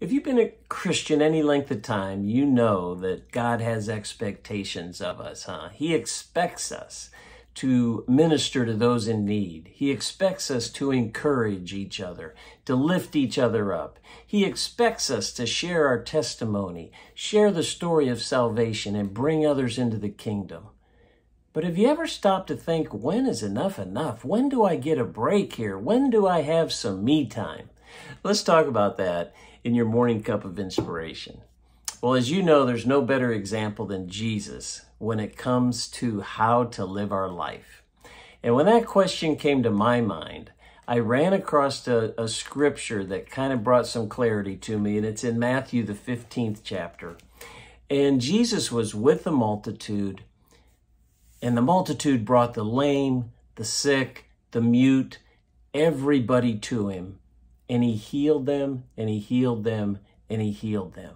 If you've been a Christian any length of time, you know that God has expectations of us, huh? He expects us to minister to those in need. He expects us to encourage each other, to lift each other up. He expects us to share our testimony, share the story of salvation, and bring others into the kingdom. But have you ever stopped to think, when is enough enough? When do I get a break here? When do I have some me time? Let's talk about that in your morning cup of inspiration. Well, as you know, there's no better example than Jesus when it comes to how to live our life. And when that question came to my mind, I ran across a, a scripture that kind of brought some clarity to me, and it's in Matthew, the 15th chapter. And Jesus was with the multitude, and the multitude brought the lame, the sick, the mute, everybody to him and he healed them, and he healed them, and he healed them.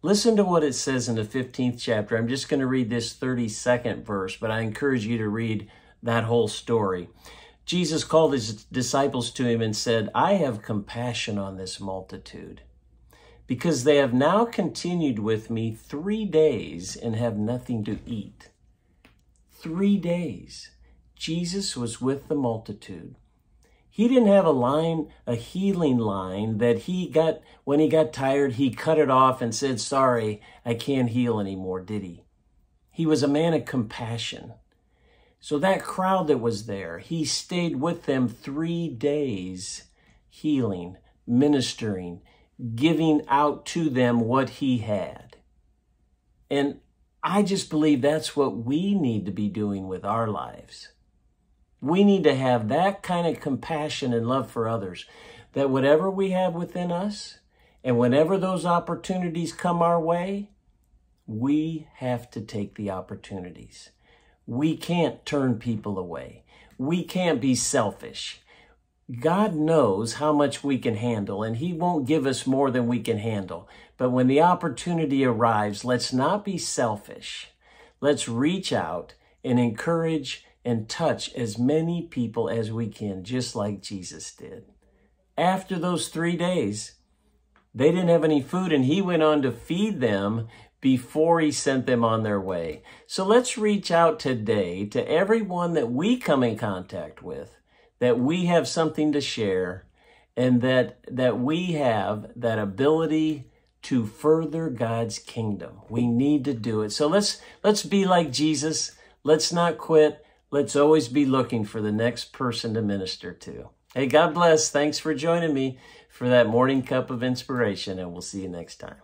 Listen to what it says in the 15th chapter. I'm just going to read this 32nd verse, but I encourage you to read that whole story. Jesus called his disciples to him and said, I have compassion on this multitude because they have now continued with me three days and have nothing to eat. Three days. Jesus was with the multitude. He didn't have a line, a healing line that he got, when he got tired, he cut it off and said, Sorry, I can't heal anymore, did he? He was a man of compassion. So that crowd that was there, he stayed with them three days, healing, ministering, giving out to them what he had. And I just believe that's what we need to be doing with our lives. We need to have that kind of compassion and love for others that whatever we have within us and whenever those opportunities come our way, we have to take the opportunities. We can't turn people away. We can't be selfish. God knows how much we can handle, and He won't give us more than we can handle. But when the opportunity arrives, let's not be selfish. Let's reach out and encourage and touch as many people as we can, just like Jesus did. After those three days, they didn't have any food, and he went on to feed them before he sent them on their way. So let's reach out today to everyone that we come in contact with, that we have something to share, and that, that we have that ability to further God's kingdom. We need to do it. So let's, let's be like Jesus. Let's not quit. Let's always be looking for the next person to minister to. Hey, God bless. Thanks for joining me for that morning cup of inspiration, and we'll see you next time.